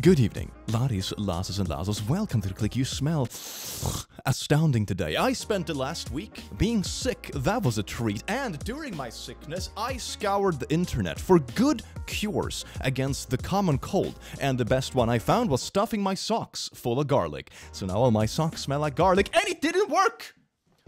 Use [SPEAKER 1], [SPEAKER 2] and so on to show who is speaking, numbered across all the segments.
[SPEAKER 1] Good evening, laddies, lasses, and lasses. Welcome to the click. You smell astounding today. I spent the last week being sick. That was a treat. And during my sickness, I scoured the internet for good cures against the common cold. And the best one I found was stuffing my socks full of garlic. So now all my socks smell like garlic, and it didn't work!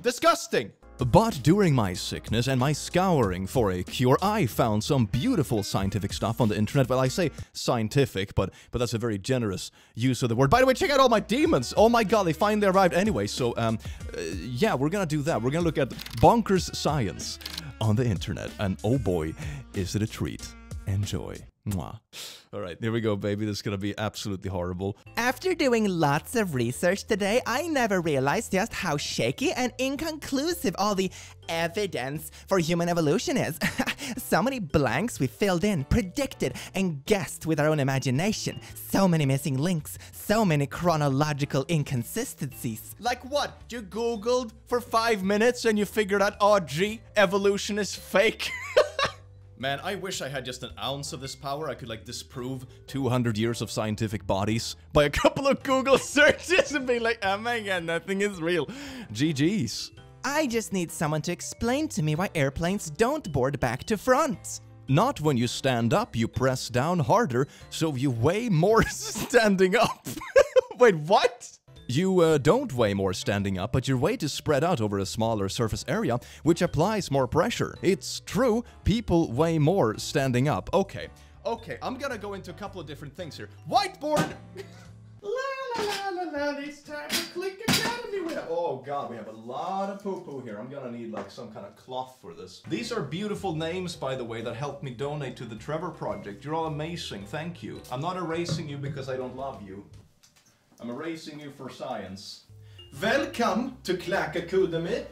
[SPEAKER 1] Disgusting! But during my sickness and my scouring for a cure, I found some beautiful scientific stuff on the internet. Well, I say scientific, but but that's a very generous use of the word. By the way, check out all my demons. Oh my god, they finally arrived anyway. So, um, uh, yeah, we're gonna do that. We're gonna look at bonkers science on the internet, and oh boy, is it a treat. Enjoy. Mwah. All right, here we go, baby. This is gonna be absolutely horrible.
[SPEAKER 2] After doing lots of research today, I never realized just how shaky and inconclusive all the evidence for human evolution is. so many blanks we filled in, predicted, and guessed with our own imagination. So many missing links, so many chronological inconsistencies.
[SPEAKER 1] Like what? You googled for five minutes and you figured out, oh gee, evolution is fake. Man, I wish I had just an ounce of this power. I could like disprove 200 years of scientific bodies by a couple of Google searches and be like, oh my god, nothing is real. GG's.
[SPEAKER 2] I just need someone to explain to me why airplanes don't board back to front.
[SPEAKER 1] Not when you stand up, you press down harder, so you weigh more standing up. Wait, what? You uh, don't weigh more standing up, but your weight is spread out over a smaller surface area, which applies more pressure. It's true, people weigh more standing up. Okay, okay, I'm gonna go into a couple of different things here. Whiteboard! la la la la la, it's time to Click Academy. Have, oh god, we have a lot of poo-poo here. I'm gonna need like some kind of cloth for this. These are beautiful names, by the way, that helped me donate to the Trevor Project. You're all amazing, thank you. I'm not erasing you because I don't love you. I'm erasing you for science. Welcome to Clack Academy,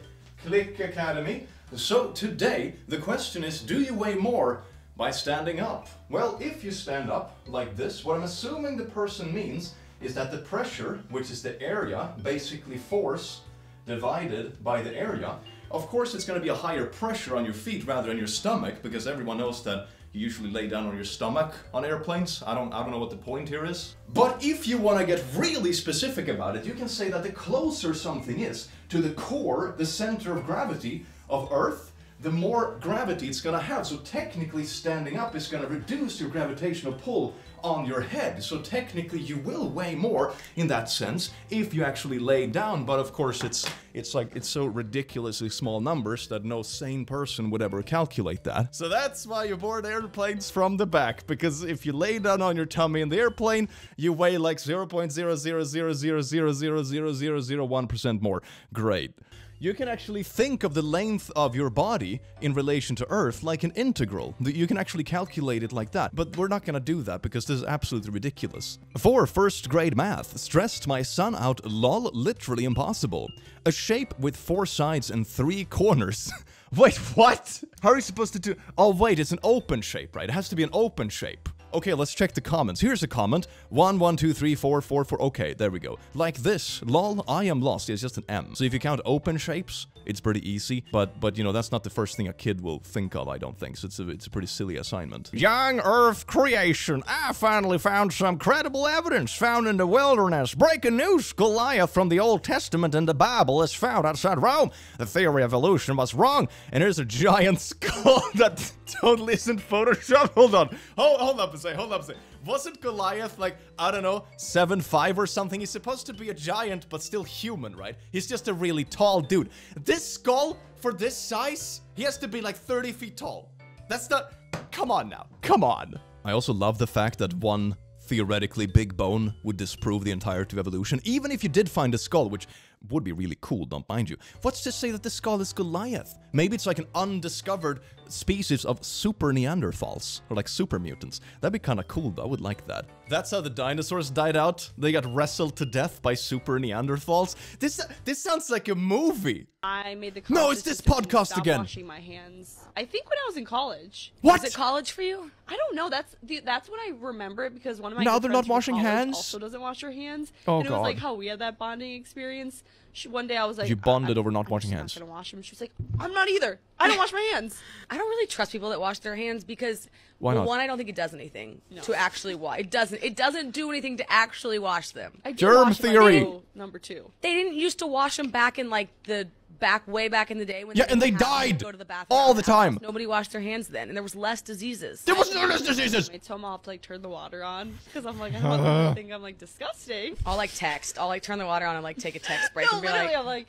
[SPEAKER 1] Click Academy. So today, the question is, do you weigh more by standing up? Well, if you stand up like this, what I'm assuming the person means is that the pressure, which is the area, basically force divided by the area, of course it's going to be a higher pressure on your feet rather than your stomach because everyone knows that you usually lay down on your stomach on airplanes. I don't, I don't know what the point here is. But if you want to get really specific about it, you can say that the closer something is to the core, the center of gravity of Earth, the more gravity it's going to have. So technically standing up is going to reduce your gravitational pull on your head. So technically you will weigh more in that sense if you actually lay down. But of course it's it's like it's so ridiculously small numbers that no sane person would ever calculate that. So that's why you board airplanes from the back because if you lay down on your tummy in the airplane, you weigh like 0.00000000001% more. Great you can actually think of the length of your body in relation to Earth like an integral. You can actually calculate it like that, but we're not gonna do that because this is absolutely ridiculous. For first grade math, stressed my son out lol literally impossible. A shape with four sides and three corners. wait, what? How are you supposed to do- Oh wait, it's an open shape, right? It has to be an open shape. Okay, let's check the comments. Here's a comment. One, one, two, three, four, four, four. Okay, there we go. Like this. Lol, I am lost. It's just an M. So if you count open shapes, it's pretty easy. But, but you know, that's not the first thing a kid will think of, I don't think. So it's a, it's a pretty silly assignment. Young Earth creation. I finally found some credible evidence found in the wilderness. Breaking news. Goliath from the Old Testament and the Bible is found outside Rome. The theory of evolution was wrong. And here's a giant skull that totally isn't Photoshop. Hold on. Hold, hold up a second. Hold up a second. Wasn't Goliath like, I don't know, seven five or something? He's supposed to be a giant, but still human, right? He's just a really tall dude. This skull, for this size, he has to be like 30 feet tall. That's not... Come on now. Come on. I also love the fact that one theoretically big bone would disprove the entirety of evolution, even if you did find a skull, which would be really cool, don't mind you. What's to say that the skull is Goliath? Maybe it's like an undiscovered species of super Neanderthals, or like super mutants. That'd be kind of cool, though. I would like that. That's how the dinosaurs died out. They got wrestled to death by super Neanderthals. This this sounds like a movie.
[SPEAKER 3] I made the
[SPEAKER 1] No, it's this podcast again.
[SPEAKER 3] Washing my hands. I think when I was in college.
[SPEAKER 1] What?
[SPEAKER 3] Was it college for you? I don't know. That's the, that's when I remember it because one of my
[SPEAKER 1] Now they're
[SPEAKER 3] friends
[SPEAKER 1] not washing hands?
[SPEAKER 3] Also doesn't wash her hands.
[SPEAKER 1] Oh,
[SPEAKER 3] and it was like how we had that bonding experience. She, one day I was like,
[SPEAKER 1] You bonded
[SPEAKER 3] I-
[SPEAKER 1] over not
[SPEAKER 3] I'm
[SPEAKER 1] washing
[SPEAKER 3] just
[SPEAKER 1] hands.
[SPEAKER 3] Not gonna wash them. She was like, I'm not either. I don't wash my hands.
[SPEAKER 4] I don't really trust people that wash their hands because
[SPEAKER 1] Why
[SPEAKER 4] well,
[SPEAKER 1] not?
[SPEAKER 4] one, I don't think it does anything to actually wash. It doesn't. It doesn't do anything to actually wash them.
[SPEAKER 3] I
[SPEAKER 1] Germ
[SPEAKER 3] wash
[SPEAKER 1] theory.
[SPEAKER 3] do Number two.
[SPEAKER 4] They didn't used to wash them back in like the back way back in the day when
[SPEAKER 1] Yeah, and they
[SPEAKER 4] didn't to
[SPEAKER 1] died
[SPEAKER 4] go to the bathroom
[SPEAKER 1] all the
[SPEAKER 4] at house.
[SPEAKER 1] time.
[SPEAKER 4] Nobody washed their hands then, and there was less diseases.
[SPEAKER 1] There was no less diseases.
[SPEAKER 3] I tell mom I'll have to like turn the water on because I'm like I don't want them to think I'm like disgusting.
[SPEAKER 4] I'll like text. I'll like turn the water on and like take a text break
[SPEAKER 3] No,
[SPEAKER 4] and be
[SPEAKER 3] literally,
[SPEAKER 4] like,
[SPEAKER 3] I'm like,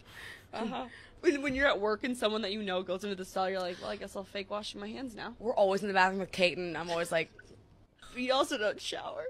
[SPEAKER 3] uh huh. When, when you're at work and someone that you know goes into the stall, you're like, well, I guess I'll fake washing my hands now.
[SPEAKER 4] we're always in the bathroom with Kate, and I'm always like,
[SPEAKER 3] We also don't shower.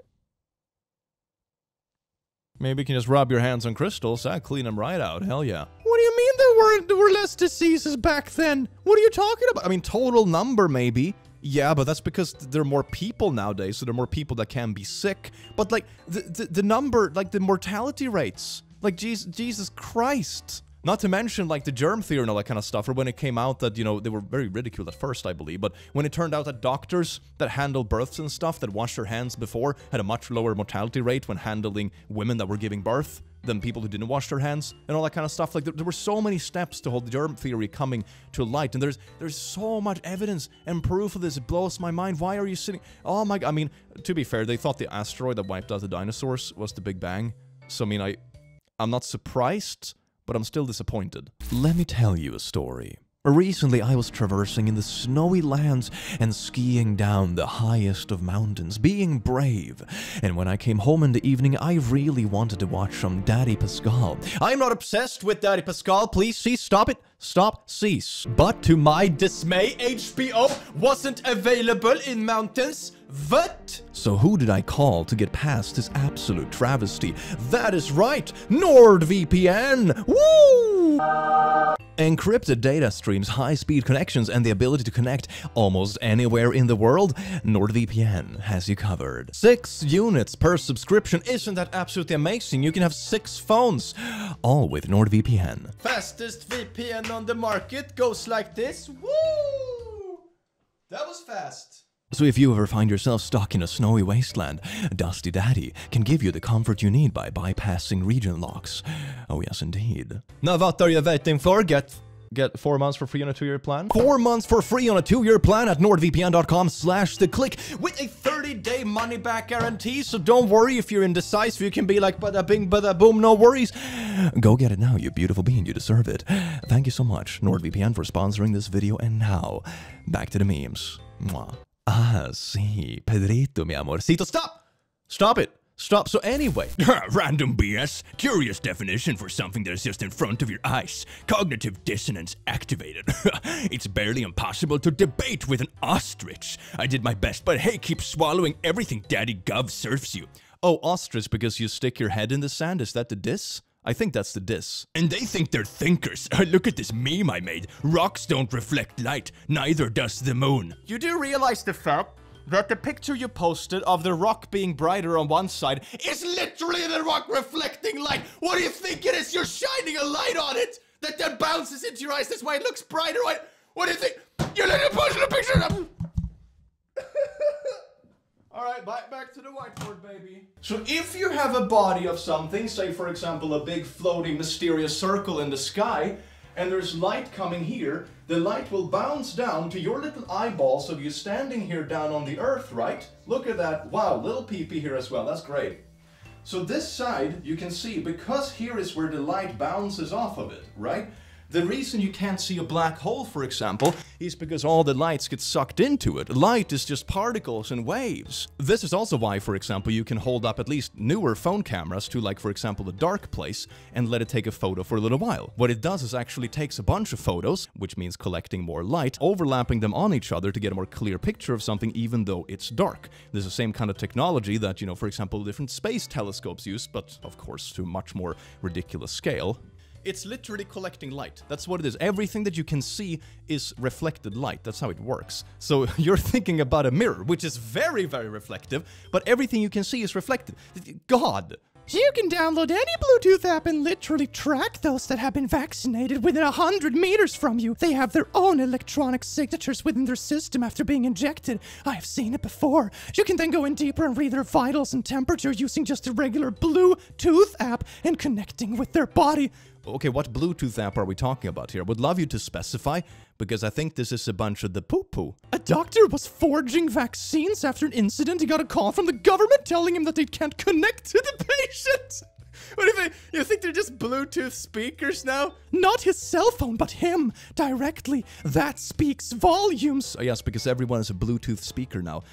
[SPEAKER 1] Maybe you can just rub your hands on crystals. That'd clean them right out. Hell yeah. What do you mean there were there were less diseases back then? What are you talking about? I mean, total number maybe. Yeah, but that's because there are more people nowadays, so there are more people that can be sick. But like the the, the number, like the mortality rates, like Jesus, Jesus Christ. Not to mention like the germ theory and all that kind of stuff. Or when it came out that you know they were very ridiculed at first, I believe. But when it turned out that doctors that handle births and stuff that washed their hands before had a much lower mortality rate when handling women that were giving birth than people who didn't wash their hands and all that kind of stuff. Like there, there were so many steps to hold the germ theory coming to light, and there's there's so much evidence and proof of this. It blows my mind. Why are you sitting? Oh my! I mean, to be fair, they thought the asteroid that wiped out the dinosaurs was the Big Bang. So I mean, I I'm not surprised, but I'm still disappointed. Let me tell you a story. Recently, I was traversing in the snowy lands and skiing down the highest of mountains, being brave. And when I came home in the evening, I really wanted to watch some Daddy Pascal. I'm not obsessed with Daddy Pascal. Please cease. Stop it. Stop. Cease. But to my dismay, HBO wasn't available in mountains. What? So who did I call to get past this absolute travesty? That is right, NordVPN! Woo! Encrypted data streams, high-speed connections, and the ability to connect almost anywhere in the world, NordVPN has you covered. Six units per subscription. Isn't that absolutely amazing? You can have six phones, all with NordVPN. Fastest VPN on the market goes like this. Woo! That was fast. So if you ever find yourself stuck in a snowy wasteland, Dusty Daddy can give you the comfort you need by bypassing region locks. Oh yes, indeed. Now what are you waiting for? Get get four months for free on a two-year plan. Four months for free on a two-year plan at nordvpn.com slash the click with a 30-day money-back guarantee. So don't worry if you're indecisive. You can be like bada bing bada boom, no worries. Go get it now, you beautiful being. You deserve it. Thank you so much, NordVPN, for sponsoring this video. And now, back to the memes. Mwah. Ah, sí, Pedrito, mi amorcito. Stop! Stop it! Stop. So anyway,
[SPEAKER 5] Random BS. Curious definition for something that is just in front of your eyes. Cognitive dissonance activated. it's barely impossible to debate with an ostrich. I did my best, but hey, keep swallowing everything Daddy Gov serves you.
[SPEAKER 1] oh, ostrich because you stick your head in the sand. Is that the diss? I think that's the diss.
[SPEAKER 5] And they think they're thinkers. Look at this meme I made. Rocks don't reflect light, neither does the moon.
[SPEAKER 1] You do realize the fact that the picture you posted of the rock being brighter on one side is literally the rock reflecting light. What do you think it is? You're shining a light on it that then bounces into your eyes. That's why it looks brighter. What, what do you think? You're literally posting a picture of All right, back, back to the whiteboard, baby. So if you have a body of something, say for example a big floating mysterious circle in the sky, and there's light coming here, the light will bounce down to your little eyeballs of you standing here down on the earth, right? Look at that. Wow, little peepee here as well. That's great. So this side, you can see, because here is where the light bounces off of it, right? The reason you can't see a black hole, for example, is because all the lights get sucked into it. Light is just particles and waves. This is also why, for example, you can hold up at least newer phone cameras to, like, for example, a dark place and let it take a photo for a little while. What it does is actually takes a bunch of photos, which means collecting more light, overlapping them on each other to get a more clear picture of something even though it's dark. This is the same kind of technology that, you know, for example, different space telescopes use, but of course to a much more ridiculous scale. It's literally collecting light. That's what it is. Everything that you can see is reflected light. That's how it works. So you're thinking about a mirror, which is very, very reflective, but everything you can see is reflected. God!
[SPEAKER 6] You can download any Bluetooth app and literally track those that have been vaccinated within a 100 meters from you. They have their own electronic signatures within their system after being injected. I have seen it before. You can then go in deeper and read their vitals and temperature using just a regular Bluetooth app and connecting with their body.
[SPEAKER 1] Okay, what Bluetooth app are we talking about here? Would love you to specify, because I think this is a bunch of the poo-poo.
[SPEAKER 6] A doctor was forging vaccines after an incident. He got a call from the government telling him that they can't connect to the patient.
[SPEAKER 1] What if they, you think they're just Bluetooth speakers now?
[SPEAKER 6] Not his cell phone, but him directly. That speaks volumes.
[SPEAKER 1] Oh, yes, because everyone is a Bluetooth speaker now.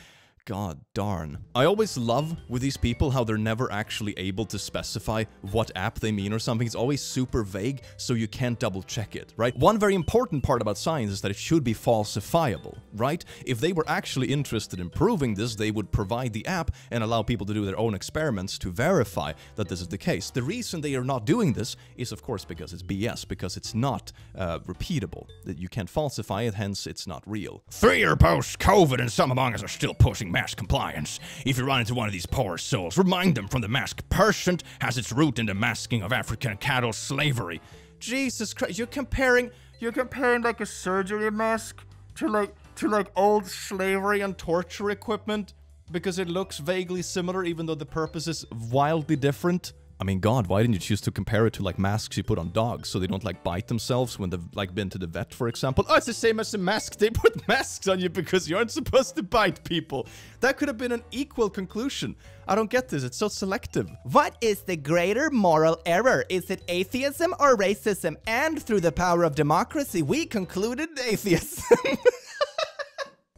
[SPEAKER 1] God darn. I always love with these people how they're never actually able to specify what app they mean or something. It's always super vague, so you can't double check it, right? One very important part about science is that it should be falsifiable, right? If they were actually interested in proving this, they would provide the app and allow people to do their own experiments to verify that this is the case. The reason they are not doing this is, of course, because it's BS, because it's not uh, repeatable. That you can't falsify it, hence it's not real.
[SPEAKER 5] Three year post COVID, and some among us are still pushing mask compliance. If you run into one of these poor souls, remind them from the mask percent has its root in the masking of African cattle slavery.
[SPEAKER 1] Jesus Christ, you're comparing you're comparing like a surgery mask to like to like old slavery and torture equipment because it looks vaguely similar even though the purpose is wildly different. I mean, God, why didn't you choose to compare it to like masks you put on dogs so they don't like bite themselves when they've like been to the vet, for example? Oh, it's the same as the mask. They put masks on you because you aren't supposed to bite people. That could have been an equal conclusion. I don't get this. It's so selective.
[SPEAKER 2] What is the greater moral error? Is it atheism or racism? And through the power of democracy, we concluded atheism.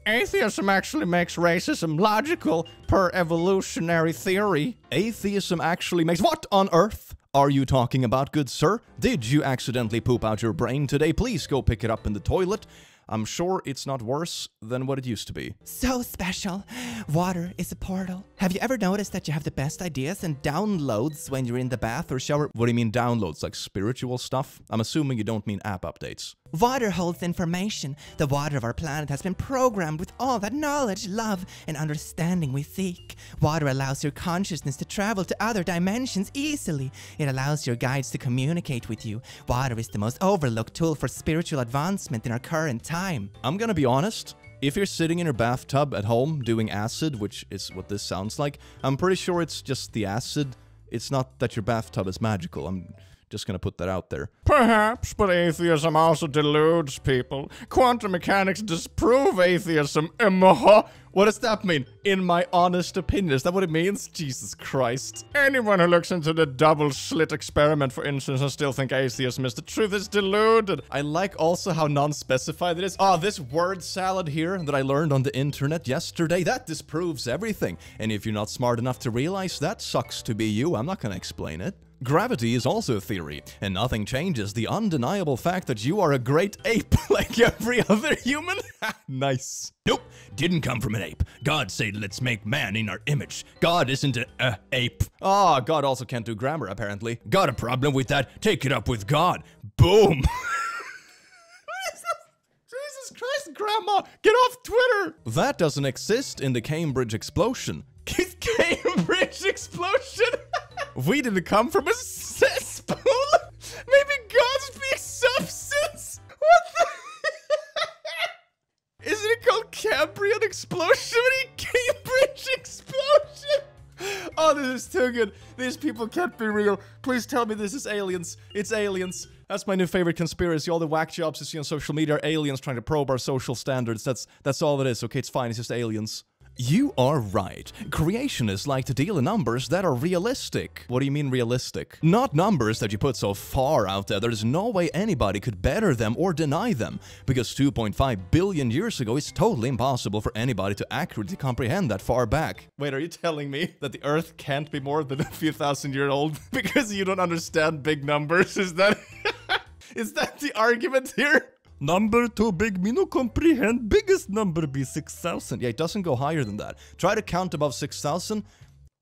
[SPEAKER 6] Atheism actually makes racism logical per evolutionary theory.
[SPEAKER 1] Atheism actually makes. What on earth are you talking about, good sir? Did you accidentally poop out your brain today? Please go pick it up in the toilet. I'm sure it's not worse than what it used to be.
[SPEAKER 2] so special. Water is a portal. Have you ever noticed that you have the best ideas and downloads when you're in the bath or shower?
[SPEAKER 1] What do you mean downloads? Like spiritual stuff? I'm assuming you don't mean app updates.
[SPEAKER 2] Water holds information. The water of our planet has been programmed with all that knowledge, love, and understanding we seek. Water allows your consciousness to travel to other dimensions easily. It allows your guides to communicate with you. Water is the most overlooked tool for spiritual advancement in our current time.
[SPEAKER 1] I'm gonna be honest. If you're sitting in your bathtub at home doing acid, which is what this sounds like, I'm pretty sure it's just the acid. It's not that your bathtub is magical. I'm just gonna put that out there.
[SPEAKER 6] Perhaps, but atheism also deludes people. Quantum mechanics disprove atheism.
[SPEAKER 1] What does that mean? In my honest opinion, is that what it means? Jesus Christ.
[SPEAKER 6] Anyone who looks into the double slit experiment, for instance, and still think atheism is the truth is deluded.
[SPEAKER 1] I like also how non-specified it is. Ah, this word salad here that I learned on the internet yesterday, that disproves everything. And if you're not smart enough to realize that sucks to be you, I'm not gonna explain it. Gravity is also a theory, and nothing changes the undeniable fact that you are a great ape like every other human. nice.
[SPEAKER 5] Nope, didn't come from an ape. God said, let's make man in our image. God isn't a, ape.
[SPEAKER 1] Ah, God also can't do grammar, apparently.
[SPEAKER 5] Got a problem with that? Take it up with God. Boom. What is this?
[SPEAKER 1] Jesus Christ, Grandma, get off Twitter! That doesn't exist in the Cambridge explosion. Cambridge explosion? We didn't come from a cesspool? Maybe God speaks substance? What the? Isn't it called Cambrian explosion? Cambridge explosion? Oh, this is too good. These people can't be real. Please tell me this is aliens. It's aliens. That's my new favorite conspiracy. All the whack jobs you see on social media are aliens trying to probe our social standards. That's that's all it is. Okay, it's fine. It's just aliens. You are right. Creationists like to deal in numbers that are realistic. What do you mean realistic? Not numbers that you put so far out there there's no way anybody could better them or deny them. Because 2.5 billion years ago it's totally impossible for anybody to accurately comprehend that far back. Wait, are you telling me that the Earth can't be more than a few thousand years old because you don't understand big numbers? Is that... Is that the argument here? Number too big, me no comprehend. Biggest number be 6,000. Yeah, it doesn't go higher than that. Try to count above 6,000.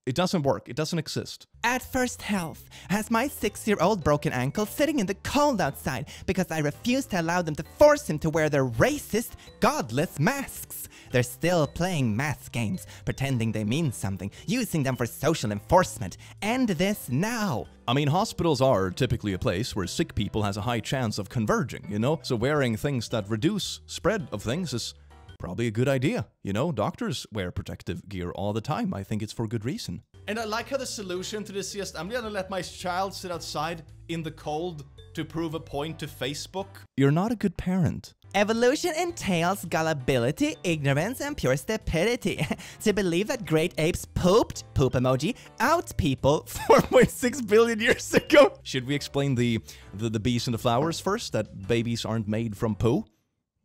[SPEAKER 1] It doesn't work. It doesn't exist.
[SPEAKER 2] At first health has my six-year-old broken ankle sitting in the cold outside because I refuse to allow them to force him to wear their racist, godless masks. They're still playing math games, pretending they mean something, using them for social enforcement. End this now.
[SPEAKER 1] I mean, hospitals are typically a place where sick people has a high chance of converging, you know? So wearing things that reduce spread of things is probably a good idea. You know, doctors wear protective gear all the time. I think it's for good reason. And I like how the solution to this is I'm gonna let my child sit outside in the cold to prove a point to Facebook? You're not a good parent.
[SPEAKER 2] Evolution entails gullibility, ignorance, and pure stupidity. to believe that great apes pooped, poop emoji, out people
[SPEAKER 1] 4.6 billion years ago. Should we explain the, the, the bees and the flowers first? That babies aren't made from poo?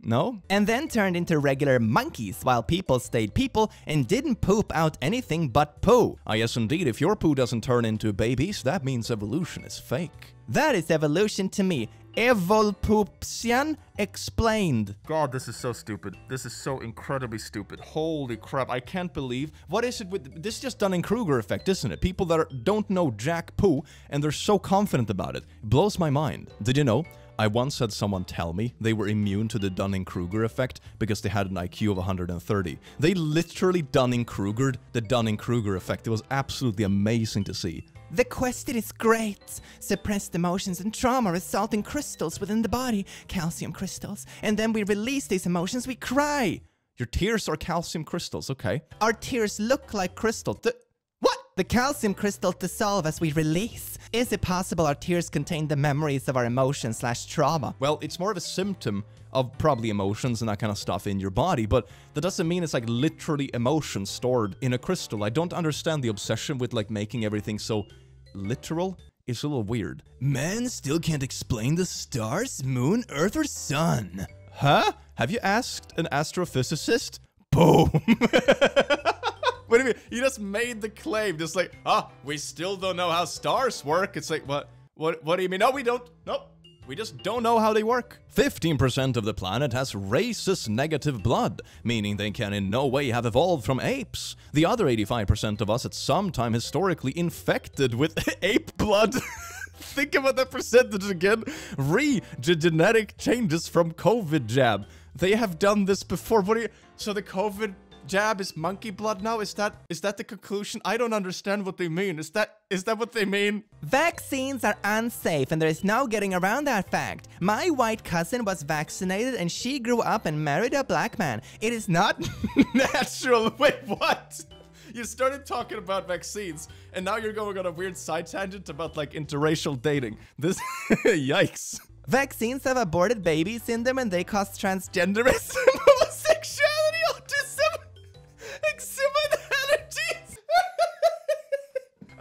[SPEAKER 1] No?
[SPEAKER 2] and then turned into regular monkeys while people stayed people and didn't poop out anything but poo.
[SPEAKER 1] Ah, yes, indeed. If your poo doesn't turn into babies, that means evolution is fake.
[SPEAKER 2] That is evolution to me. Evolpuption explained.
[SPEAKER 1] God, this is so stupid. This is so incredibly stupid. Holy crap, I can't believe. What is it with this is just Dunning-Kruger effect, isn't it? People that are, don't know jack poo and they're so confident about it. It blows my mind. Did you know? I once had someone tell me they were immune to the Dunning-Kruger effect because they had an IQ of 130. They literally Dunning-Krugered the Dunning-Kruger effect. It was absolutely amazing to see.
[SPEAKER 2] The question is great. Suppressed emotions and trauma result in crystals within the body, calcium crystals. And then we release these emotions, we cry.
[SPEAKER 1] Your tears are calcium crystals, okay?
[SPEAKER 2] Our tears look like crystal. The, what? The calcium crystals dissolve as we release. Is it possible our tears contain the memories of our emotions slash trauma?
[SPEAKER 1] Well, it's more of a symptom of probably emotions and that kind of stuff in your body, but that doesn't mean it's like literally emotions stored in a crystal. I don't understand the obsession with like making everything so literal. It's a little weird. Man still can't explain the stars, moon, earth, or sun. Huh? Have you asked an astrophysicist? Boom. what do you mean? You just made the claim, just like, ah, we still don't know how stars work. It's like, what? What? What do you mean? No, we don't. Nope. We just don't know how they work. 15% of the planet has rhesus negative blood, meaning they can in no way have evolved from apes. The other 85% of us at some time historically infected with ape blood. Think about that percentage again. Re genetic changes from COVID jab. They have done this before. What you so the COVID jab is monkey blood now? Is that is that the conclusion? I don't understand what they mean. Is that is that what they mean?
[SPEAKER 2] Vaccines are unsafe, and there is no getting around that fact. My white cousin was vaccinated, and she grew up and married a black man. It is not
[SPEAKER 1] natural. Wait, what? You started talking about vaccines, and now you're going on a weird side tangent about like interracial dating. This, yikes.
[SPEAKER 2] Vaccines have aborted babies in them, and they cause transgenderism,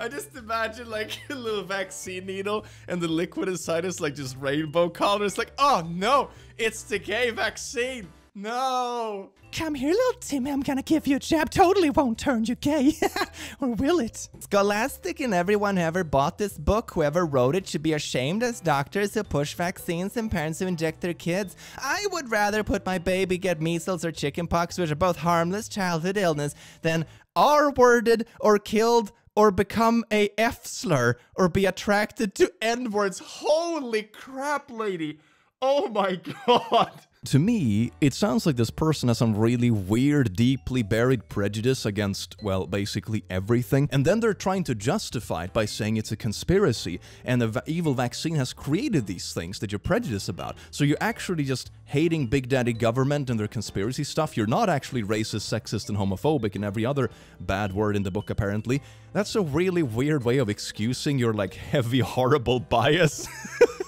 [SPEAKER 1] I just imagine like a little vaccine needle, and the liquid inside is like just rainbow colors. Like, oh no, it's the gay vaccine. No.
[SPEAKER 6] Come here, little Timmy. I'm gonna give you a jab. Totally won't turn you gay. or will it?
[SPEAKER 2] Scholastic and everyone who ever bought this book, whoever wrote it, should be ashamed as doctors who push vaccines and parents who inject their kids. I would rather put my baby get measles or chickenpox, which are both harmless childhood illness, than R-worded or killed or become a F slur or be attracted to
[SPEAKER 1] N words. Holy crap, lady. Oh my god. To me, it sounds like this person has some really weird, deeply buried prejudice against, well, basically everything, and then they're trying to justify it by saying it's a conspiracy, and the evil vaccine has created these things that you're prejudiced about. So you're actually just hating Big Daddy government and their conspiracy stuff. You're not actually racist, sexist, and homophobic, and every other bad word in the book, apparently. That's a really weird way of excusing your, like, heavy, horrible bias.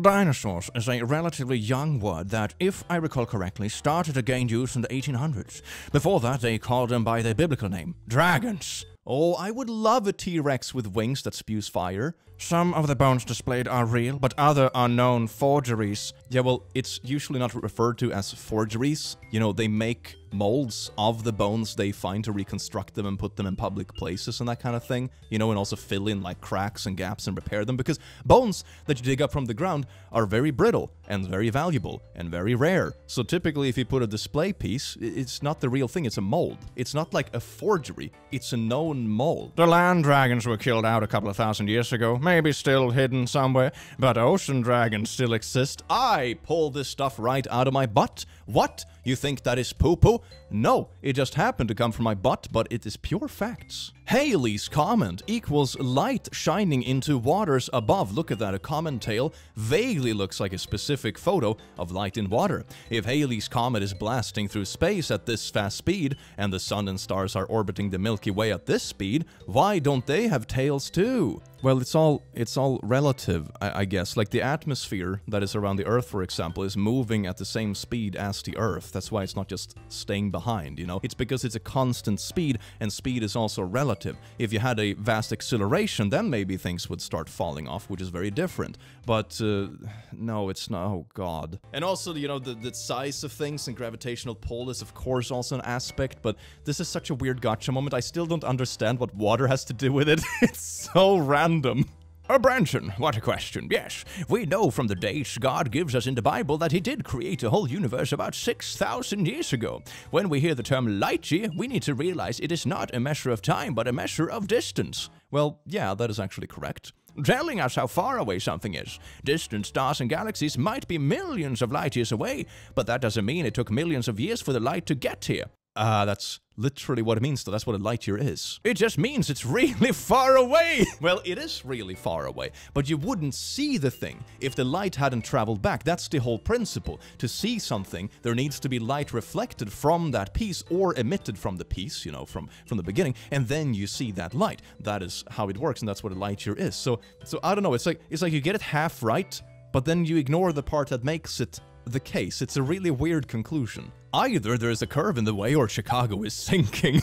[SPEAKER 1] Dinosaurs is a relatively young word that, if I recall correctly, started to gain use in the 1800s. Before that, they called them by their biblical name, dragons. Oh, I would love a T-Rex with wings that spews fire. Some of the bones displayed are real, but other are known forgeries. Yeah, well, it's usually not referred to as forgeries. You know, they make molds of the bones they find to reconstruct them and put them in public places and that kind of thing. You know, and also fill in like cracks and gaps and repair them because bones that you dig up from the ground are very brittle and very valuable and very rare. So typically if you put a display piece, it's not the real thing, it's a mold. It's not like a forgery, it's a known mold. The land dragons were killed out a couple of thousand years ago, still hidden somewhere, but ocean dragons still exist. I pull this stuff right out of my butt. What? You think that is poo-poo? no, it just happened to come from my butt, but it is pure facts. Halley's Comet equals light shining into waters above. Look at that, a comet tail vaguely looks like a specific photo of light in water. If Halley's Comet is blasting through space at this fast speed, and the sun and stars are orbiting the Milky Way at this speed, why don't they have tails too? Well, it's all it's all relative, I, I, guess. Like the atmosphere that is around the Earth, for example, is moving at the same speed as the Earth. That's why it's not just staying behind, you know? It's because it's a constant speed, and speed is also relative. If you had a vast acceleration, then maybe things would start falling off, which is very different. But uh, no, it's not. Oh God. And also, you know, the, the size of things and gravitational pull is, of course, also an aspect. But this is such a weird gotcha moment. I still don't understand what water has to do with it. it's so random
[SPEAKER 5] A Branson, what a question. Yes, we know from the dates God gives us in the Bible that He did create a whole universe about 6,000 years ago. When we hear the term light year, we need to realize it is not a measure of time, but a measure of distance.
[SPEAKER 1] Well, yeah, that is actually correct.
[SPEAKER 5] Telling us how far away something is. Distant stars and galaxies might be millions of light years away, but that doesn't mean it took millions of years for the light to get here.
[SPEAKER 1] Uh, that's literally what it means, though. That's what a light year is.
[SPEAKER 5] It just means it's really far away!
[SPEAKER 1] well, it is really far away, but you wouldn't see the thing if the light hadn't traveled back. That's the whole principle. To see something, there needs to be light reflected from that piece or emitted from the piece, you know, from, from the beginning, and then you see that light. That is how it works, and that's what a light year is. So, so I don't know, it's like, it's like you get it half right, but then you ignore the part that makes it the case. It's a really weird conclusion. Either there's a curve in the way or Chicago is sinking.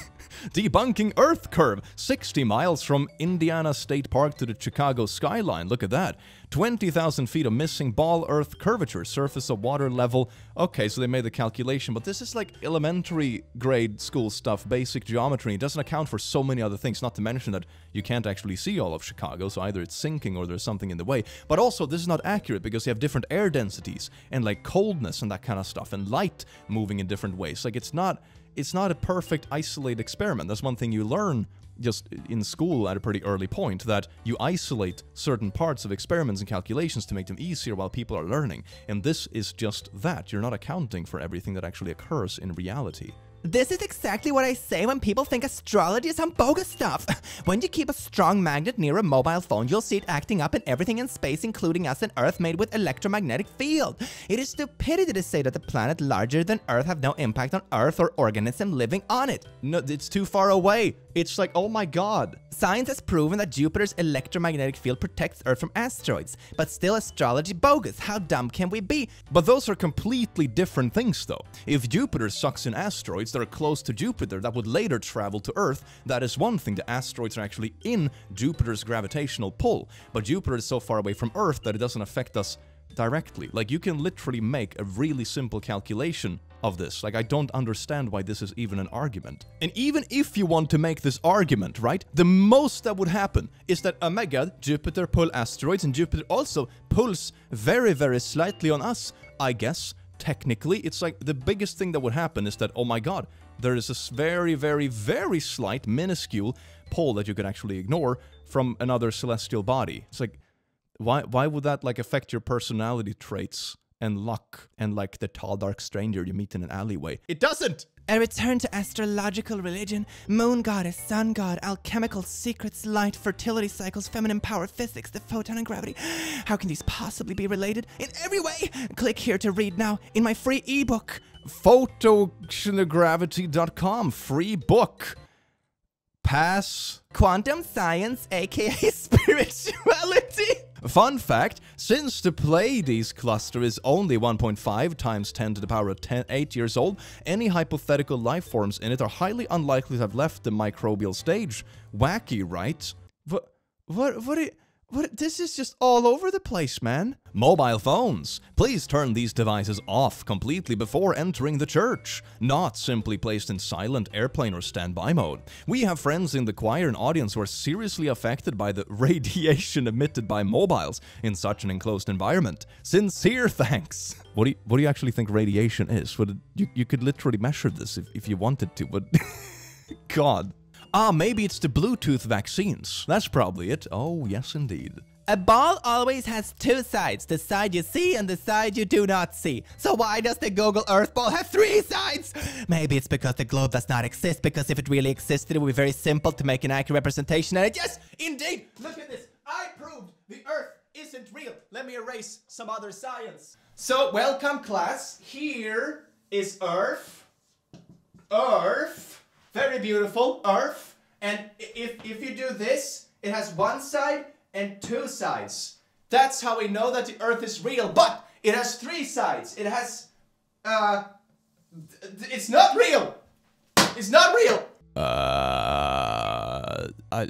[SPEAKER 1] Debunking Earth Curve, 60 miles from Indiana State Park to the Chicago skyline. Look at that. 20,000 feet of missing ball Earth curvature, surface of water level. Okay, so they made the calculation, but this is like elementary grade school stuff, basic geometry. It doesn't account for so many other things, not to mention that you can't actually see all of Chicago, so either it's sinking or there's something in the way. But also, this is not accurate because you have different air densities and like coldness and that kind of stuff, and light moving in different ways. Like it's not it's not a perfect isolated experiment. That's one thing you learn just in school at a pretty early point that you isolate certain parts of experiments and calculations to make them easier while people are learning. And this is just that. You're not accounting for everything that actually occurs in reality.
[SPEAKER 2] This is exactly what I say when people think astrology is some bogus stuff. when you keep a strong magnet near a mobile phone, you'll see it acting up in everything in space, including us and Earth made with electromagnetic field. It is stupidity to say that the planet larger than Earth have no impact on Earth or organism living on it.
[SPEAKER 1] No, it's too far away. It's like, oh my god.
[SPEAKER 2] Science has proven that Jupiter's electromagnetic field protects Earth from asteroids, but still astrology bogus. How dumb can we be?
[SPEAKER 1] But those are completely different things though. If Jupiter sucks in asteroids that are close to Jupiter that would later travel to Earth, that is one thing. The asteroids are actually in Jupiter's gravitational pull, but Jupiter is so far away from Earth that it doesn't affect us directly. Like, you can literally make a really simple calculation of this. Like, I don't understand why this is even an argument. And even if you want to make this argument, right, the most that would happen is that, god, Jupiter pull asteroids, and Jupiter also pulls very, very slightly on us, I guess. Technically, it's like the biggest thing that would happen is that, oh my god, there is this very, very, very slight, minuscule pull that you could actually ignore from another celestial body. It's like, why why would that like affect your personality traits and luck and like the tall dark stranger you meet in an alleyway? It doesn't.
[SPEAKER 2] A return to astrological religion, moon goddess, sun god, alchemical secrets, light, fertility cycles, feminine power, physics, the photon and gravity. How can these possibly be related? In every way! Click here to read now in my free ebook.
[SPEAKER 1] Photogravity.com, free book. Pass.
[SPEAKER 2] Quantum science, aka spirituality.
[SPEAKER 1] Fun fact, since the Pleiades cluster is only 1.5 times 10 to the power of 10, 8 years old, any hypothetical life forms in it are highly unlikely to have left the microbial stage. Wacky, right? What, what, what, what, this is just all over the place, man. Mobile phones. Please turn these devices off completely before entering the church, not simply placed in silent airplane or standby mode. We have friends in the choir and audience who are seriously affected by the radiation emitted by mobiles in such an enclosed environment. Sincere thanks. What do you, what do you actually think radiation is? What, you, you could literally measure this if, if you wanted to, but God. Ah, maybe it's the Bluetooth vaccines. That's probably it. Oh, yes, indeed.
[SPEAKER 2] A ball always has two sides, the side you see and the side you do not see. So why does the Google Earth ball have three sides? Maybe it's because the globe does not exist, because if it really existed, it would be very simple to make an accurate representation and it
[SPEAKER 1] Yes, indeed. Look at this. I proved the Earth isn't real. Let me erase some other science. So, welcome class. Here is Earth. Earth. Very beautiful. Earth. And if, if you do this, it has one side and two sides. That's how we know that the Earth is real. But it has three sides. It has, uh, it's not real. It's not real. Uh, I,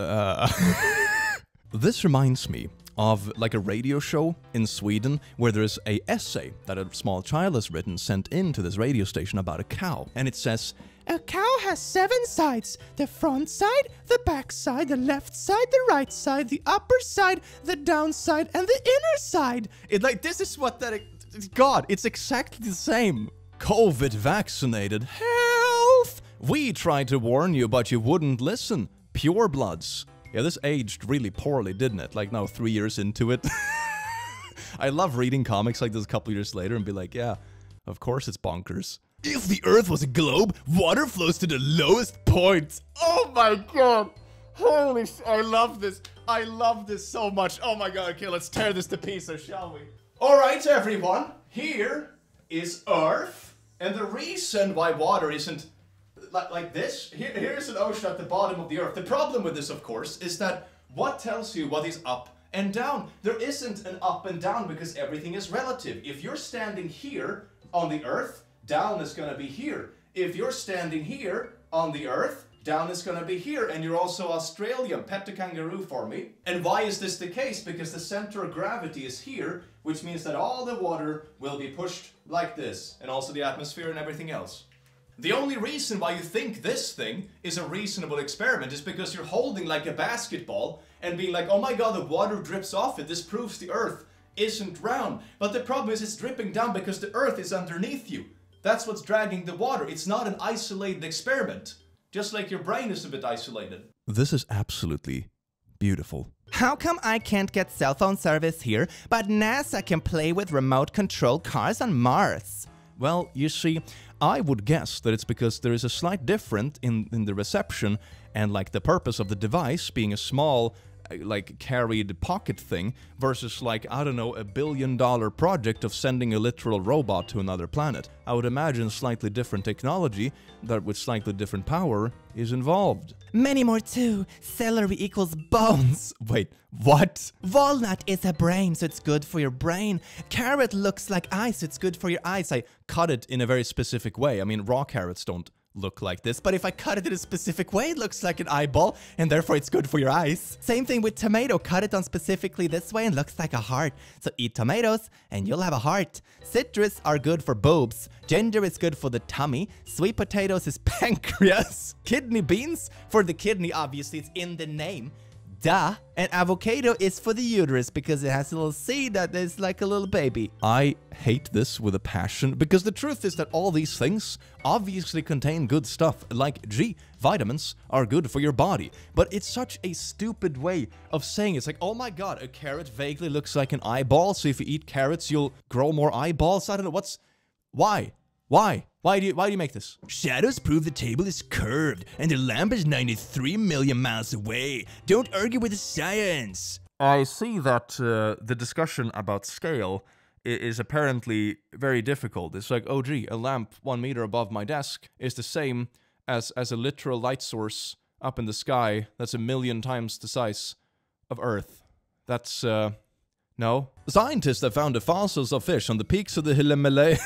[SPEAKER 1] uh. this reminds me of like a radio show in Sweden where there's a essay that a small child has written sent in to this radio station about a cow, and it says.
[SPEAKER 6] A cow has seven sides the front side, the back side, the left side, the right side, the upper side, the down side, and the inner side.
[SPEAKER 1] It like this is what that God, it's exactly the same. COVID vaccinated health. We tried to warn you, but you wouldn't listen. Pure bloods. Yeah, this aged really poorly, didn't it? Like now, three years into it. I love reading comics like this a couple years later and be like, yeah, of course it's bonkers. If the Earth was a globe, water flows to the lowest point. Oh my god! Holy sh- I love this. I love this so much. Oh my god, okay, let's tear this to pieces, shall we? Alright, everyone. Here is Earth. And the reason why water isn't like, like this, here, here's an ocean at the bottom of the Earth. The problem with this, of course, is that what tells you what is up and down? There isn't an up and down because everything is relative. If you're standing here on the Earth, down is going to be here. If you're standing here on the Earth, down is going to be here. And you're also Australian. Pet the kangaroo for me. And why is this the case? Because the center of gravity is here, which means that all the water will be pushed like this, and also the atmosphere and everything else. The only reason why you think this thing is a reasonable experiment is because you're holding like a basketball and being like, oh my god, the water drips off it. This proves the earth isn't round. But the problem is it's dripping down because the earth is underneath you. That's what's dragging the water. It's not an isolated experiment. Just like your brain is a bit isolated. This is absolutely beautiful.
[SPEAKER 2] How come I can't get cell phone service here, but NASA can play with remote control cars on Mars?
[SPEAKER 1] Well, you see, I would guess that it's because there is a slight difference in, in the reception and like the purpose of the device being a small like carried pocket thing versus like I don't know a billion dollar project of sending a literal robot to another planet. I would imagine slightly different technology that with slightly different power is involved.
[SPEAKER 2] Many more too. Celery equals bones.
[SPEAKER 1] Wait, what?
[SPEAKER 2] Walnut is a brain, so it's good for your brain. Carrot looks like eyes, so it's good for your eyes. I
[SPEAKER 1] Cut it in a very specific way. I mean, raw carrots don't look like this,
[SPEAKER 2] but if I cut it in a specific way, it looks like an eyeball, and therefore it's good for your eyes. Same thing with tomato. Cut it on specifically this way and looks like a heart. So eat tomatoes, and you'll have a heart. Citrus are good for boobs. Ginger is good for the tummy. Sweet potatoes is pancreas. Kidney beans for the kidney, obviously, it's in the name. Duh. And avocado is for the uterus because it has a little seed that is like a little baby.
[SPEAKER 1] I hate this with a passion because the truth is that all these things obviously contain good stuff. Like, gee, vitamins are good for your body. But it's such a stupid way of saying it. It's like, oh my god, a carrot vaguely looks like an eyeball, so if you eat carrots, you'll grow more eyeballs. I don't know. What's. Why? Why? Why do you why do you make this?
[SPEAKER 5] Shadows prove the table is curved and the lamp is 93 million miles away. Don't argue with the science.
[SPEAKER 1] I see that uh, the discussion about scale is apparently very difficult. It's like, oh gee, a lamp one meter above my desk is the same as as a literal light source up in the sky that's a million times the size of Earth. That's uh no. Scientists have found the fossils of fish on the peaks of the Himalaya-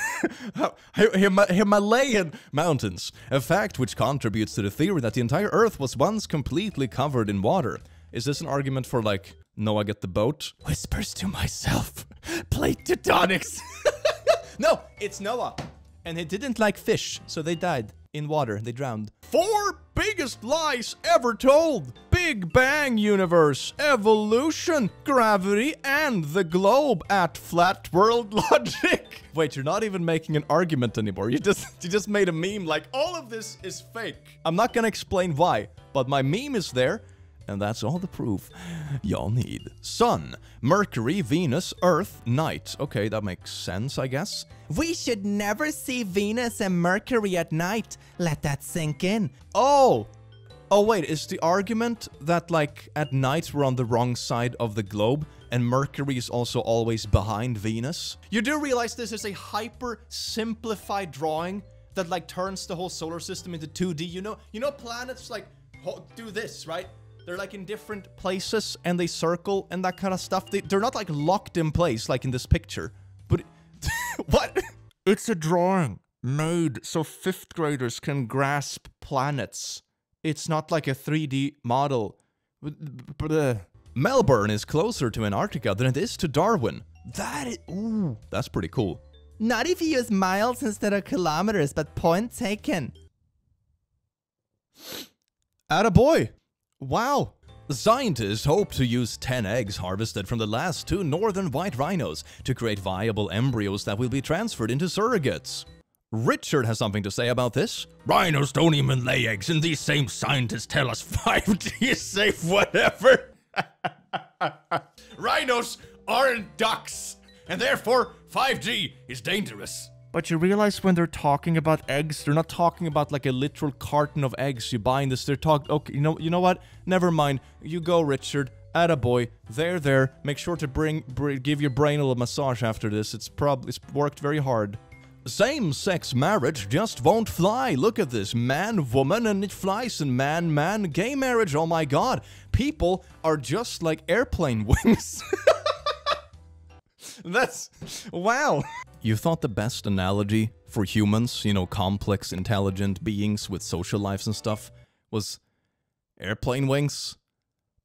[SPEAKER 1] Hima- Himalayan mountains, a fact which contributes to the theory that the entire Earth was once completely covered in water. Is this an argument for like Noah get the boat? Whispers to myself. Plate tectonics. no, it's Noah. And he didn't like fish, so they died in water. They drowned. Four biggest lies ever told Big Bang Universe, evolution, gravity, and the globe at Flat World Logic. Wait, you're not even making an argument anymore. You just you just made a meme like all of this is fake. I'm not gonna explain why, but my meme is there And that's all the proof y'all need. Sun, Mercury, Venus, Earth, night. Okay, that makes sense, I guess.
[SPEAKER 2] We should never see Venus and Mercury at night. Let that sink in.
[SPEAKER 1] Oh! Oh wait, is the argument that like at night we're on the wrong side of the globe and Mercury is also always behind Venus? You do realize this is a hyper simplified drawing that like turns the whole solar system into 2D. You know, you know planets like do this, right? They're like in different places and they circle and that kind of stuff. They, they're not like locked in place like in this picture. But what? It's a drawing made so fifth graders can grasp planets. It's not like a 3D model. Uh, Melbourne is closer to Antarctica than it is to Darwin. That is, ooh, that's pretty cool.
[SPEAKER 2] Not if you use miles instead of kilometers, but point taken.
[SPEAKER 1] Atta boy. Wow. Scientists hope to use 10 eggs harvested from the last two northern white rhinos to create viable embryos that will be transferred into surrogates. Richard has something to say about this.
[SPEAKER 5] Rhinos don't even lay eggs, and these same scientists tell us 5G is safe, whatever. Rhinos aren't ducks, and therefore 5G is dangerous.
[SPEAKER 1] But you realize when they're talking about eggs, they're not talking about like a literal carton of eggs you buy in this. They're talking. Okay, you know, you know what? Never mind. You go, Richard. Attaboy. There, there. Make sure to bring, bring give your brain a little massage after this. It's probably it's worked very hard. Same-sex marriage just won't fly. Look at this. Man, woman, and it flies. And man, man, gay marriage. Oh my god. People are just like airplane wings. That's... Wow. You thought the best analogy for humans, you know, complex, intelligent beings with social lives and stuff, was airplane wings?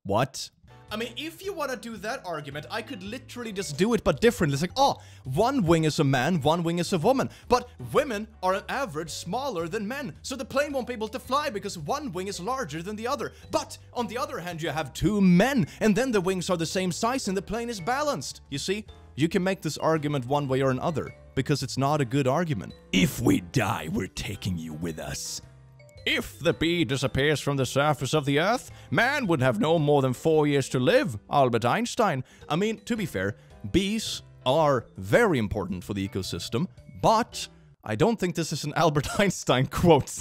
[SPEAKER 1] What? I mean, if you want to do that argument, I could literally just do it, but differently. It's like, oh, one wing is a man, one wing is a woman. But women are on average smaller than men, so the plane won't be able to fly because one wing is larger than the other. But on the other hand, you have two men, and then the wings are the same size and the plane is balanced. You see? You can make this argument one way or another, because it's not a good argument.
[SPEAKER 5] If we die, we're taking you with us.
[SPEAKER 1] If the bee disappears from the surface of the earth, man would have no more than four years to live, Albert Einstein. I mean, to be fair, bees are very important for the ecosystem, but I don't think this is an Albert Einstein quote.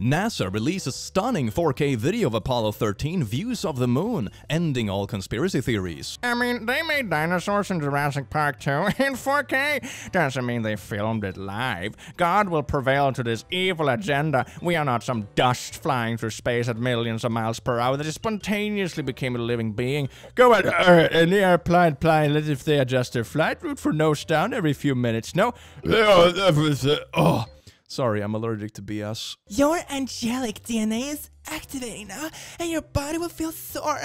[SPEAKER 1] NASA releases stunning 4K video of Apollo 13 views of the moon, ending all conspiracy theories.
[SPEAKER 6] I mean, they made dinosaurs in Jurassic Park too in 4K. Doesn't mean they filmed it live. God will prevail to this evil agenda. We are not some dust flying through space at millions of miles per hour that just spontaneously became a living being. Go at uh, an airplane pilot if they adjust their flight route for nose down every few minutes. No.
[SPEAKER 5] Uh, uh, uh, oh,
[SPEAKER 1] Sorry, I'm allergic to BS.
[SPEAKER 2] Your angelic DNA is activating now, and your body will feel sore.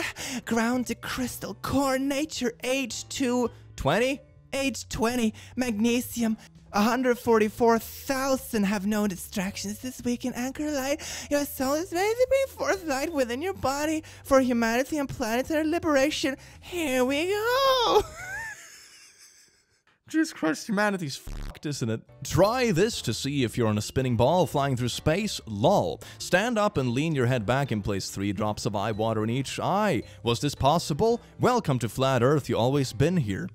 [SPEAKER 2] Ground to crystal core nature age to 20? Age 20. Magnesium. 144,000 have no distractions this week in Anchor Light. Your soul is ready to bring forth light within your body for humanity and planetary liberation. Here we go.
[SPEAKER 1] Jesus Christ, humanity's fucked, isn't it? Try this to see if you're on a spinning ball flying through space. Lol. Stand up and lean your head back and place three drops of eye water in each eye. Was this possible? Welcome to Flat Earth, you always been here.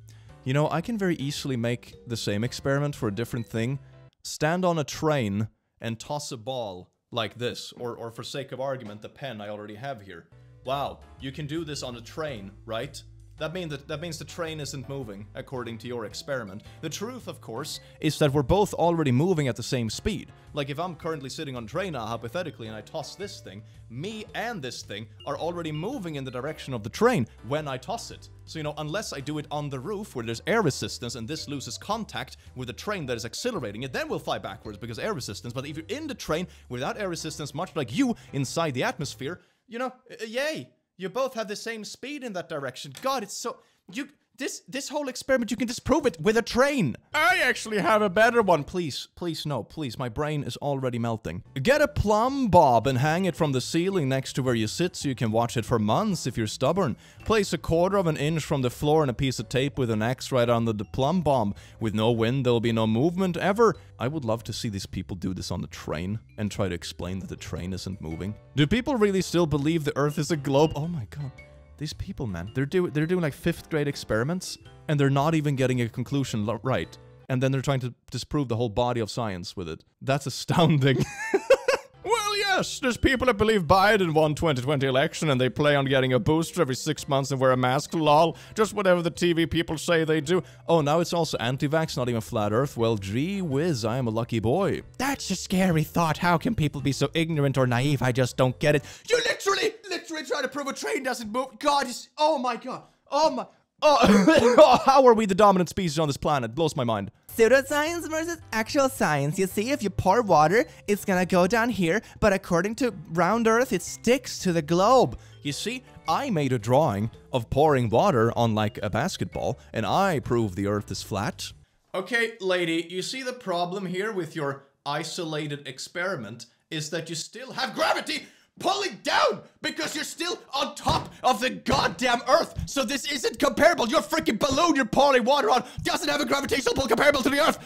[SPEAKER 1] You know, I can very easily make the same experiment for a different thing. Stand on a train and toss a ball like this, or, or for sake of argument, the pen I already have here. Wow, you can do this on a train, right? That means that that means the train isn't moving according to your experiment. The truth, of course, is that we're both already moving at the same speed. Like if I'm currently sitting on train now, hypothetically, and I toss this thing, me and this thing are already moving in the direction of the train when I toss it. So you know, unless I do it on the roof where there's air resistance and this loses contact with the train that is accelerating it, then we'll fly backwards because air resistance. But if you're in the train without air resistance, much like you inside the atmosphere, you know, yay! You both have the same speed in that direction. God, it's so... You... This this whole experiment, you can disprove it with a train. I actually have a better one. Please, please, no, please. My brain is already melting. Get a plumb bob and hang it from the ceiling next to where you sit so you can watch it for months if you're stubborn. Place a quarter of an inch from the floor and a piece of tape with an X right under the plumb bob. With no wind, there'll be no movement ever. I would love to see these people do this on the train and try to explain that the train isn't moving. Do people really still believe the Earth is a globe? Oh my god. These people, man, they're doing they're doing like fifth grade experiments, and they're not even getting a conclusion lo- right. And then they're trying to disprove the whole body of science with it. That's astounding. well, yes, there's people that believe Biden won 2020 election, and they play on getting a booster every six months and wear a mask. Lol, just whatever the TV people say they do. Oh, now it's also anti-vax, not even flat Earth. Well, gee whiz, I am a lucky boy.
[SPEAKER 2] That's a scary thought. How can people be so ignorant or naive? I just don't get it.
[SPEAKER 1] You literally, literally try to prove a train doesn't move. God, it's, oh my god. Oh my. Oh, how are we the dominant species on this planet? Blows my mind.
[SPEAKER 2] Pseudoscience versus actual science. You see, if you pour water, it's gonna go down here, but according to round Earth, it sticks to the globe.
[SPEAKER 1] You see, I made a drawing of pouring water on like a basketball, and I prove the Earth is flat. Okay, lady, you see the problem here with your isolated experiment is that you still have gravity pulling down because you're still on top of the goddamn Earth. So this isn't comparable. Your freaking balloon you're pouring water on doesn't have a gravitational pull comparable to the Earth.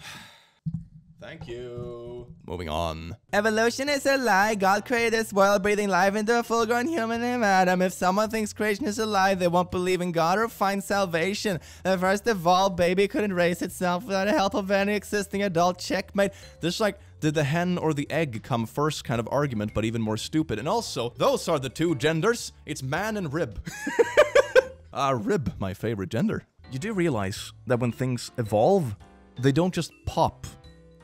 [SPEAKER 1] Thank you. Moving on.
[SPEAKER 2] Evolution is a lie. God created this world, breathing life into a full-grown human named Adam. If someone thinks creation is a lie, they won't believe in God or find salvation. The first evolved baby couldn't raise itself without the help of any existing adult. Checkmate.
[SPEAKER 1] This like did the hen or the egg come first kind of argument, but even more stupid. And also, those are the two genders. It's man and rib. Ah, rib, my favorite gender. You do realize that when things evolve, they don't just pop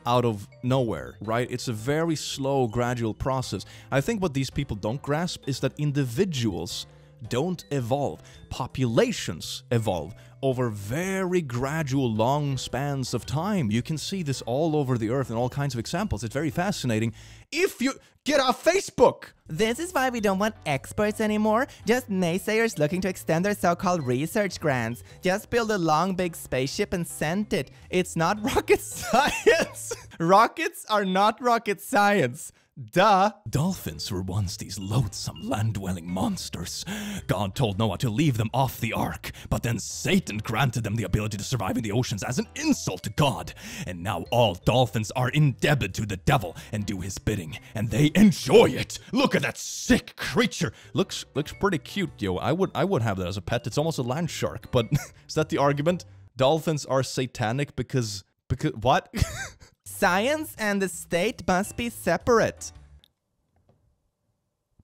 [SPEAKER 1] out of nowhere, right? It's a very slow, gradual process. I think what these people don't grasp is that individuals don't evolve. Populations evolve over very gradual, long spans of time. You can see this all over the earth in all kinds of examples. It's very fascinating. If you get off Facebook,
[SPEAKER 2] This is why we don't want experts anymore, just naysayers looking to extend their so-called research grants. Just build a long big spaceship and send it. It's not rocket science. Rockets are not rocket science. Duh.
[SPEAKER 5] Dolphins were once these loathsome land dwelling monsters. God told Noah to leave them off the ark, but then Satan granted them the ability to survive in the oceans as an insult to God. And now all dolphins are indebted to the devil and do his bidding, and they enjoy it. Look at that sick creature.
[SPEAKER 1] looks looks pretty cute, yo. I would I would have that as a pet. It's almost a land shark, but is that the argument? Dolphins are satanic because because what?
[SPEAKER 2] Science and the state must be separate.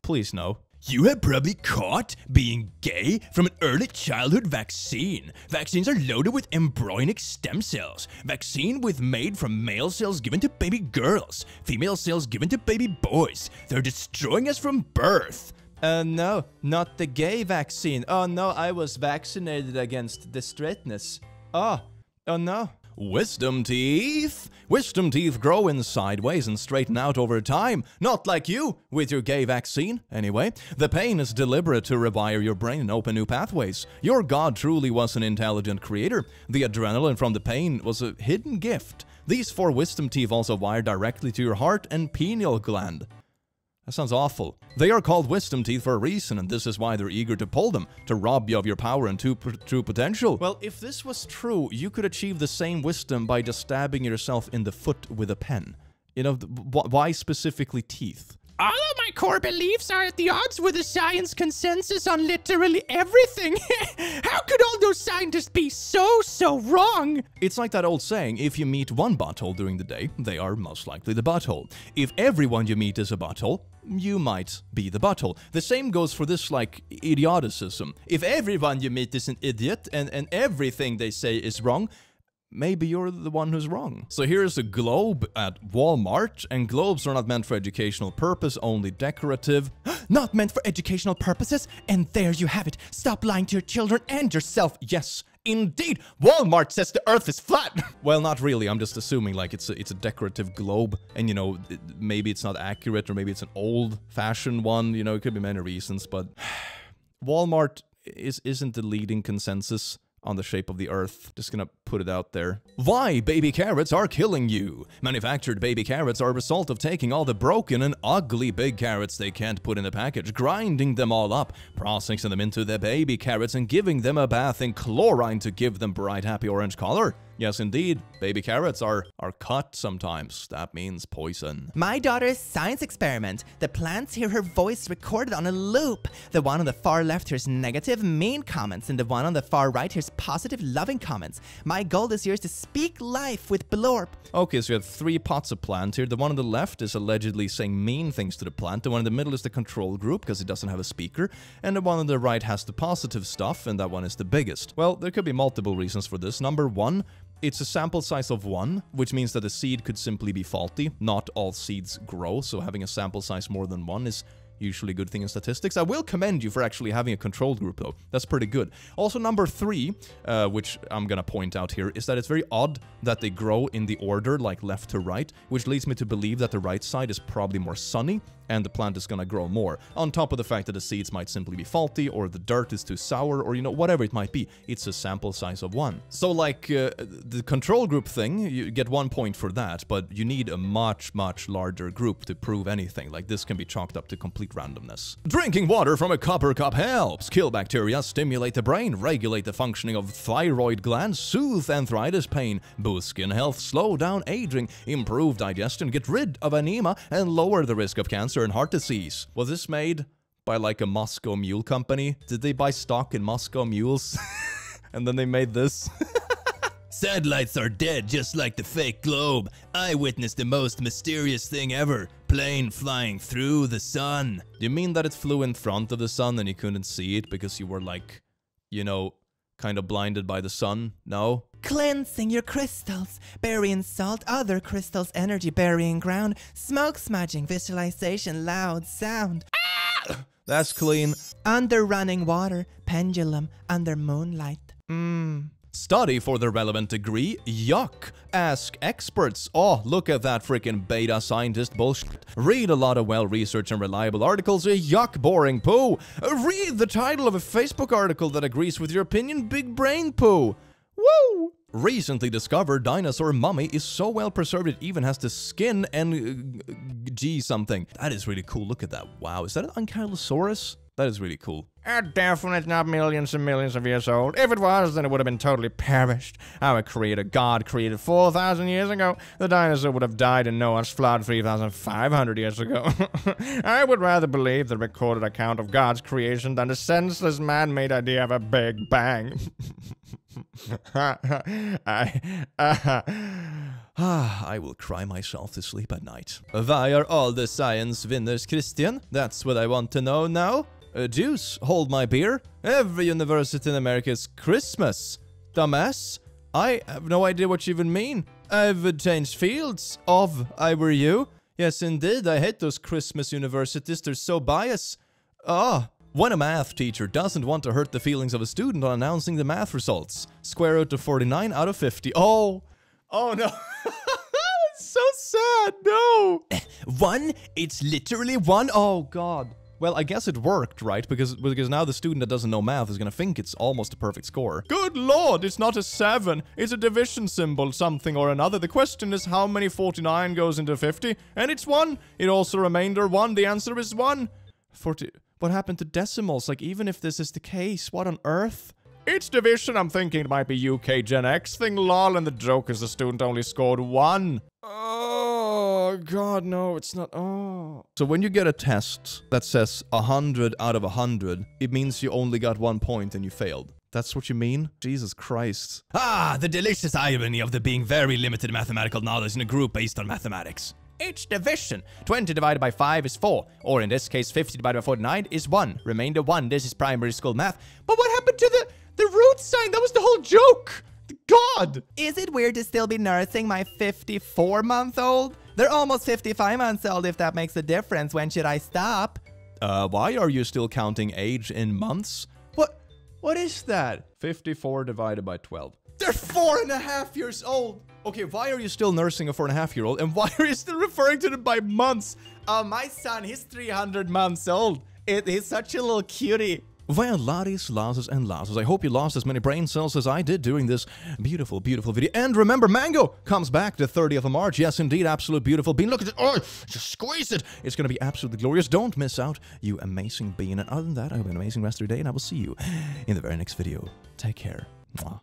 [SPEAKER 1] Please no.
[SPEAKER 5] You have probably caught being gay from an early childhood vaccine. Vaccines are loaded with embryonic stem cells. Vaccine with made from male cells given to baby girls, female cells given to baby boys. They're destroying us from birth.
[SPEAKER 2] Uh, no, not the gay vaccine. Oh no, I was vaccinated against the straightness. Oh, oh no.
[SPEAKER 1] Wisdom teeth! Wisdom teeth grow in sideways and straighten out over time, not like you with your gay vaccine. Anyway, the pain is deliberate to rewire your brain and open new pathways. Your God truly was an intelligent creator. The adrenaline from the pain was a hidden gift. These four wisdom teeth also wire directly to your heart and pineal gland. That sounds awful. They are called wisdom teeth for a reason, and this is why they're eager to pull them, to rob you of your power and true, true potential. Well, if this was true, you could achieve the same wisdom by just stabbing yourself in the foot with a pen. You know, why specifically teeth?
[SPEAKER 6] All of my core beliefs are at the odds with the science consensus on literally everything. How could all those scientists be so, so wrong?
[SPEAKER 1] It's like that old saying if you meet one butthole during the day, they are most likely the butthole. If everyone you meet is a butthole, you might be the butthole. The same goes for this, like, idioticism. If everyone you meet is an idiot and, and everything they say is wrong, maybe you're the one who's wrong. So here's a globe at Walmart, and globes are not meant for educational purpose, only decorative.
[SPEAKER 2] Not meant for educational purposes? And there you have it. Stop lying to your children and yourself.
[SPEAKER 1] Yes, indeed. Walmart says the Earth is flat. well, not really. I'm just assuming like it's a it's a decorative globe, and you know maybe it's not accurate, or maybe it's an old-fashioned one. You know, it could be many reasons, but Walmart is isn't the leading consensus on the shape of the earth. Just gonna put it out there. Why baby carrots are killing you. Manufactured baby carrots are a result of taking all the broken and ugly big carrots they can't put in a package, grinding them all up, processing them into the baby carrots, and giving them a bath in chlorine to give them bright, happy orange color. Yes, indeed, baby carrots are, are cut sometimes. That means poison.
[SPEAKER 2] My daughter's science experiment. The plants hear her voice recorded on a loop. The one on the far left hears negative, mean comments, and the one on the far right hears positive, loving comments. My goal this year is to speak life with Blorp.
[SPEAKER 1] Okay, so you have three pots of plant here. The one on the left is allegedly saying mean things to the plant. The one in the middle is the control group because it doesn't have a speaker. And the one on the right has the positive stuff, and that one is the biggest. Well, there could be multiple reasons for this. Number one, it's a sample size of one, which means that the seed could simply be faulty. Not all seeds grow, so having a sample size more than one is usually good thing in statistics. I will commend you for actually having a control group, though. That's pretty good. Also, number three, uh, which I'm gonna point out here, is that it's very odd that they grow in the order, like left to right, which leads me to believe that the right side is probably more sunny, and the plant is gonna grow more. On top of the fact that the seeds might simply be faulty, or the dirt is too sour, or you know, whatever it might be, it's a sample size of one. So, like, uh, the control group thing, you get one point for that, but you need a much, much larger group to prove anything. Like, this can be chalked up to complete randomness. Drinking water from a copper cup helps. Kill bacteria, stimulate the brain, regulate the functioning of thyroid glands, soothe arthritis pain, boost skin health, slow down aging, improve digestion, get rid of anemia, and lower the risk of cancer and heart disease. Was this made by like a Moscow Mule company? Did they buy stock in Moscow Mules? and then they made this?
[SPEAKER 5] Satellites are dead just like the fake globe. I witnessed the most mysterious thing ever. Plane flying through the sun.
[SPEAKER 1] you mean that it flew in front of the sun and you couldn't see it because you were like, you know, kind of blinded by the sun? No?
[SPEAKER 2] Cleansing your crystals, burying salt, other crystals, energy burying ground, smoke smudging, visualization, loud sound.
[SPEAKER 1] That's clean.
[SPEAKER 2] Under running water, pendulum, under moonlight. Mmm.
[SPEAKER 1] Study for the relevant degree? Yuck. Ask experts. Oh, look at that freaking beta scientist bullshit. Read a lot of well-researched and reliable articles. Yuck, boring poo. Read the title of a Facebook article that agrees with your opinion. Big brain poo. Woo! Recently discovered dinosaur mummy is so well preserved it even has the skin and uh, G something. That is really cool. Look at that. Wow, is that an Ankylosaurus? That is really cool.
[SPEAKER 7] Uh, definitely not millions and millions of years old. If it was, then it would have been totally perished. Our creator God created 4,000 years ago. The dinosaur would have died in Noah's flood 3,500 years ago. I would rather believe the recorded account of God's creation than the senseless man-made idea of a Big Bang. I, uh,
[SPEAKER 1] Ah, I will cry myself to sleep at night. Why are all the science winners Christian? That's what I want to know now. Uh, hold my beer. Every university in America is Christmas. Dumbass. I have no idea what you even mean. I would change fields. Of, I were you. Yes, indeed, I hate those Christmas universities. They're so biased. Ah. When a math teacher doesn't want to hurt the feelings of a student on announcing the math results. Square root of 49 out of 50. Oh. Oh no. so sad. No. one? It's literally one? Oh god. Well, I guess it worked, right? Because because now the student that doesn't know math is gonna think it's almost a perfect score. Good lord, it's not a 7. It's a division symbol, something or another. The question is how many 49 goes into 50? And it's 1. It also remainder 1. The answer is 1. 40... What happened to decimals? Like, even if this is the case, what on earth?
[SPEAKER 7] It's division. I'm thinking it might be UK Gen X thing. Lol, and the joke is the student only scored one.
[SPEAKER 1] Oh, Oh, God, no, it's not. Oh. So when you get a test that says 100 out of 100, it means you only got one point and you failed. That's what you mean? Jesus Christ.
[SPEAKER 5] Ah, the delicious irony of there being very limited mathematical knowledge in a group based on mathematics.
[SPEAKER 2] Each division. 20 divided by 5 is 4. Or in this case, 50 divided by 49 is 1. Remainder 1. This is primary school math. But what happened to the, the root sign? That was the whole joke. God! Is it weird to still be nursing my 54 month old? They're almost 55 months old if that makes a difference. When should I stop?
[SPEAKER 1] Uh, why are you still counting age in months? What? What is that? 54 divided by 12. They're four and a half years old. Okay, why are you still nursing a four and a half year old? And why are you still referring to them by months? Uh, my son, he's 300 months old. It, he's such a little cutie. Well, laddies, lasses, and lasses, I hope you lost as many brain cells as I did doing this beautiful, beautiful video. And remember, Mango comes back the 30th of March. Yes, indeed, absolute beautiful bean. Look at it. Oh, just squeeze it. It's going to be absolutely glorious. Don't miss out, you amazing bean. And other than that, I hope you have an amazing rest of your day, and I will see you in the very next video. Take care. Mwah.